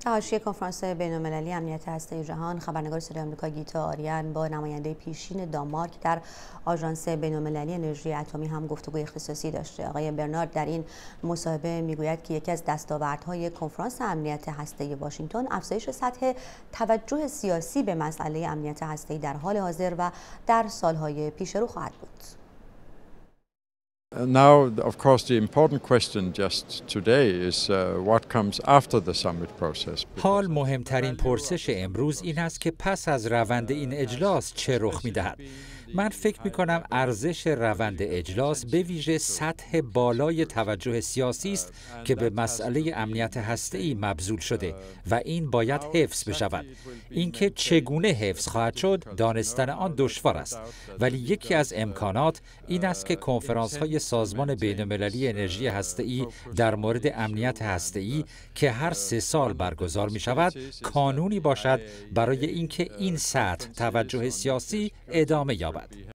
تحاشی کنفرانس بین‌المللی امنیت هسته جهان خبرنگار صدای آمریکا گیتا آریان با نماینده پیشین دانمارک در آژانس بین‌المللی انرژی اتمی هم گفتگوی اختصاصی داشته. آقای برنارد در این مصاحبه می‌گوید که یکی از دستاوردهای کنفرانس امنیت هسته واشنگتن افزایش سطح توجه سیاسی به مسئله امنیت هسته در حال حاضر و در سالهای پیش رو خواهد بود. Now, of course, the important question just today is uh, what comes after the summit process. حال مهمترین پرسش امروز این است که پس از روند این اجلاس چه رخ می‌دهد. من فکر می کنم ارزش روند اجلاس به ویژه سطح بالای توجه سیاسی است که به مسئله امنیت هسته‌ای مبذول شده و این باید حفظ بشود. اینکه چگونه حفظ خواهد شد دانستن آن دشوار است ولی یکی از امکانات این است که کنفرانس های سازمان بین‌المللی انرژی هسته‌ای در مورد امنیت هسته‌ای که هر سه سال برگزار می شود کانونی باشد برای اینکه این سطح توجه سیاسی ادامه یابد. Shabbat.